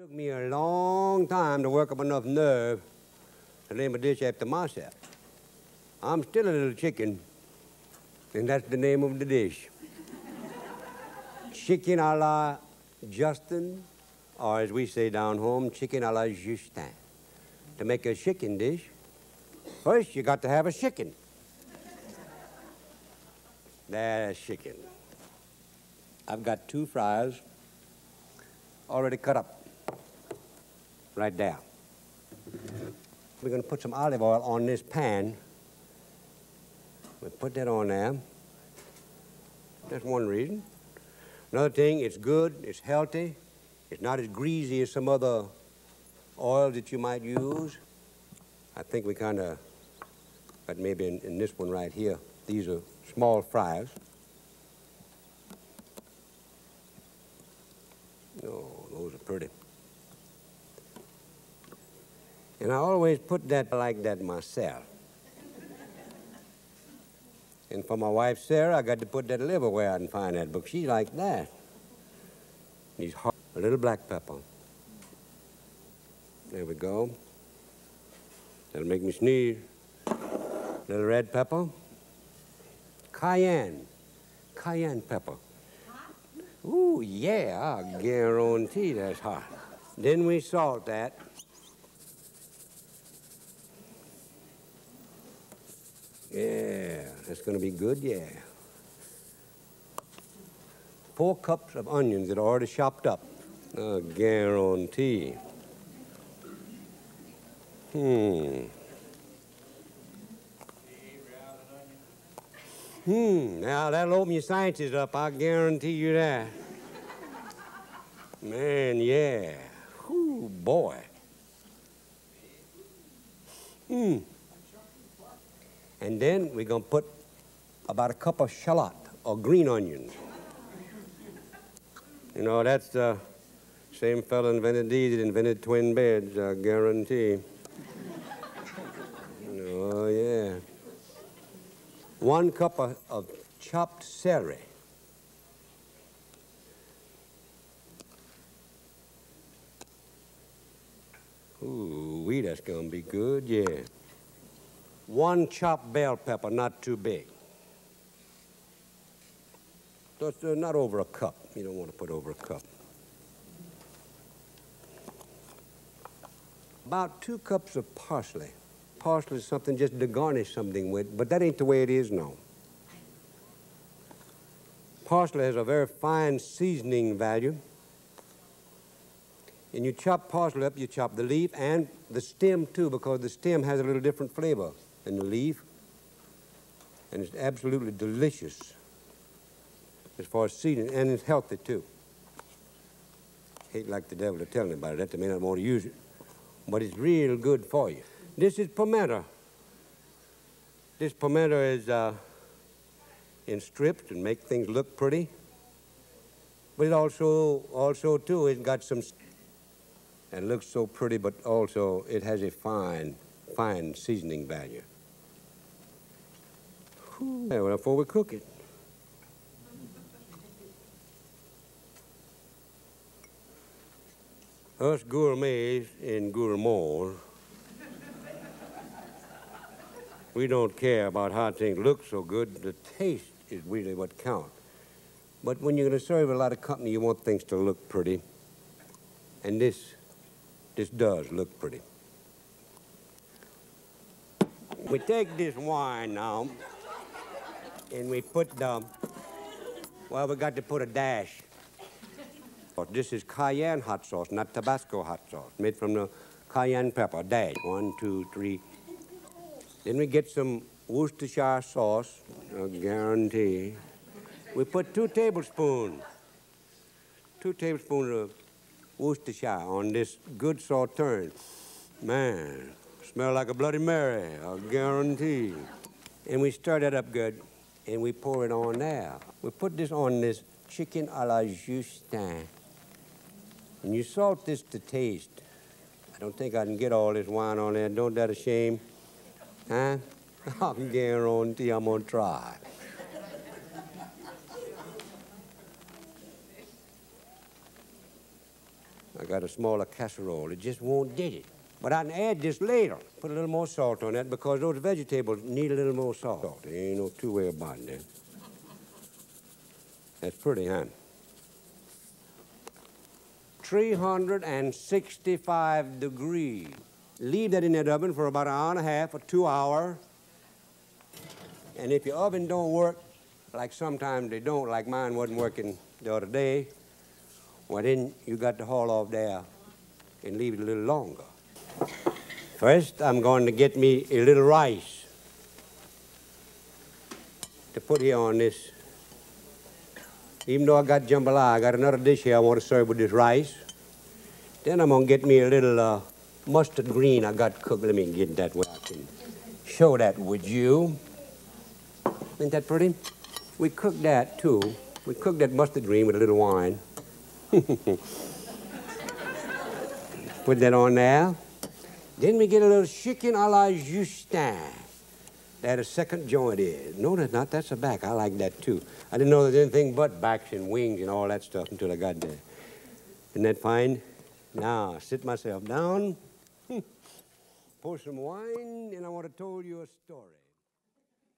Took me a long time to work up enough nerve to name a dish after myself. I'm still a little chicken, and that's the name of the dish. chicken a la Justin, or as we say down home, chicken a la Justin. To make a chicken dish, first you got to have a chicken. That's chicken. I've got two fries already cut up right there. We're going to put some olive oil on this pan. We put that on there. That's one reason. Another thing, it's good, it's healthy, it's not as greasy as some other oils that you might use. I think we kind of, but maybe in, in this one right here, these are small fries. Oh, those are pretty. And I always put that like that myself. and for my wife, Sarah, I got to put that liver where I can find that book. She like that. These hot, a little black pepper. There we go. That'll make me sneeze. Little red pepper. Cayenne. Cayenne pepper. Ooh, yeah, I guarantee that's hot. Then we salt that. That's gonna be good, yeah. Four cups of onions that are already chopped up. I guarantee. Hmm. Hmm, now that'll open your sciences up, I guarantee you that. Man, yeah. Whoo, boy. Hmm. And then we're going to put about a cup of shallot or green onions. You know, that's the same fellow invented these invented twin beds, I guarantee. oh, yeah. One cup of, of chopped celery. Ooh, wee, that's gonna be good, yeah. One chopped bell pepper, not too big. Uh, not over a cup. You don't want to put over a cup. About two cups of parsley. Parsley is something just to garnish something with, but that ain't the way it is now. Parsley has a very fine seasoning value. And you chop parsley up, you chop the leaf and the stem too, because the stem has a little different flavor than the leaf. And it's absolutely delicious as far as seasoning, and it's healthy too. Hate like the devil to tell anybody that, they may not want to use it. But it's real good for you. This is pimento. This pimento is uh, in strips and make things look pretty. But it also, also too, it's got some, and looks so pretty, but also it has a fine, fine seasoning value. Whew. Well, before we cook it. Us gourmets and gourmands, we don't care about how things look so good. The taste is really what counts. But when you're going to serve a lot of company, you want things to look pretty. And this, this does look pretty. We take this wine now, and we put the, well, we got to put a dash. This is cayenne hot sauce, not Tabasco hot sauce, made from the cayenne pepper. Dash, one, two, three. Then we get some Worcestershire sauce, I guarantee. We put two tablespoons, two tablespoons of Worcestershire on this good sauterne. Man, smell like a Bloody Mary, I guarantee. And we stir that up good, and we pour it on there. We put this on this chicken a la Justin. And you salt this to taste. I don't think I can get all this wine on there. Don't that a shame? Huh? I guarantee I'm gonna try. I got a smaller casserole. It just won't did it. But I can add this later. Put a little more salt on that because those vegetables need a little more salt. There ain't no two way about it. That's pretty, huh? 365 degrees. Leave that in that oven for about an hour and a half or two hours. And if your oven don't work, like sometimes they don't, like mine wasn't working the other day, well then you got to haul off there and leave it a little longer. First, I'm going to get me a little rice to put here on this. Even though I got jambalaya, I got another dish here I want to serve with this rice. Then I'm going to get me a little uh, mustard green I got cooked. Let me get that where I can show that with you. Isn't that pretty? We cooked that too. We cooked that mustard green with a little wine. Put that on there. Then we get a little chicken a la Justin. That a second joint is. No, that's not. That's a back. I like that too. I didn't know there's anything but backs and wings and all that stuff until I got there. Isn't that fine? Now, sit myself down, hmm. pour some wine, and I want to tell you a story.